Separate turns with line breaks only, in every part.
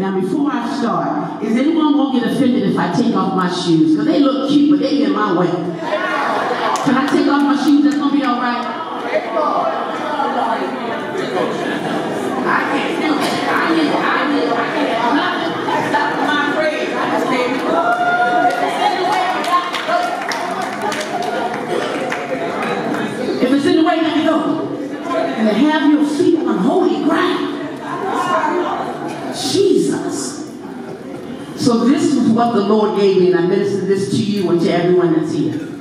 Now, before I start, is anyone gonna get offended if I take off my shoes? Because they look cute, but they get my way. Can I take off my shoes? That's gonna be all right. I to If it's in the way, let go. And to have your feet on holy ground. So this is what the Lord gave me, and I minister this to you and to everyone that's here.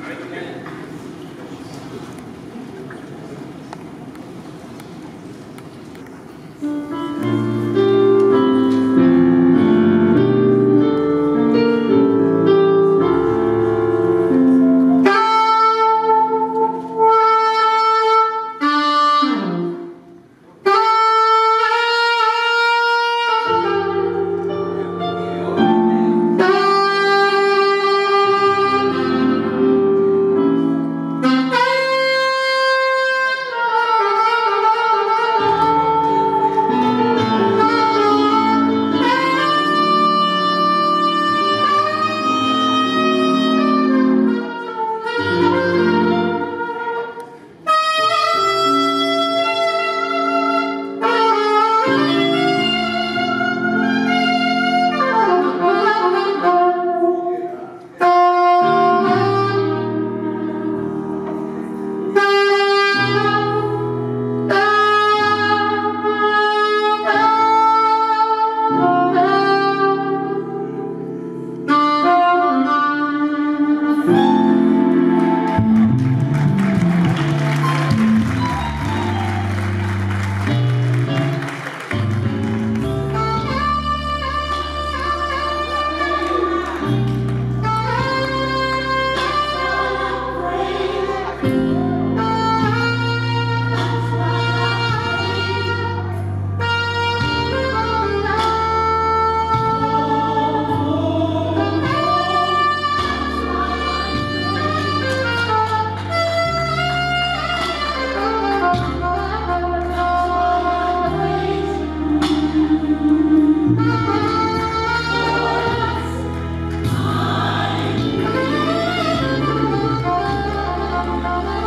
Mama.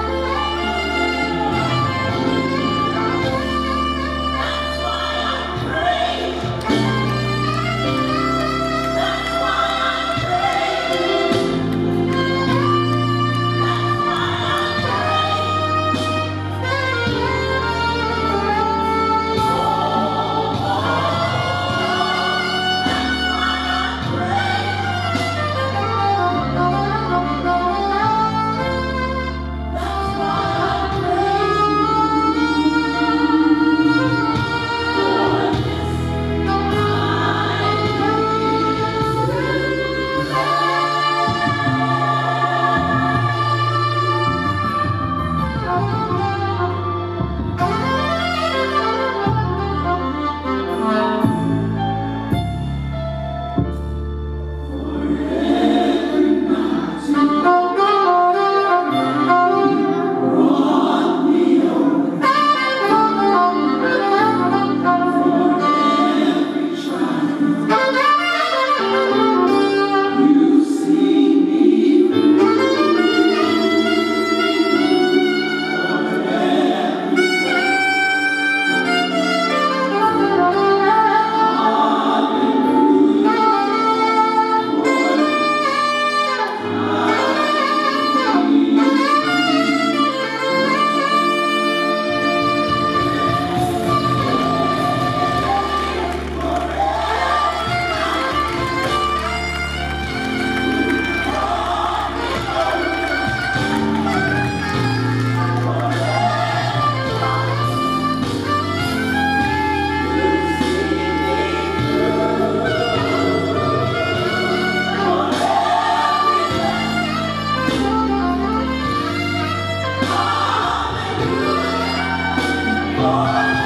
Oh,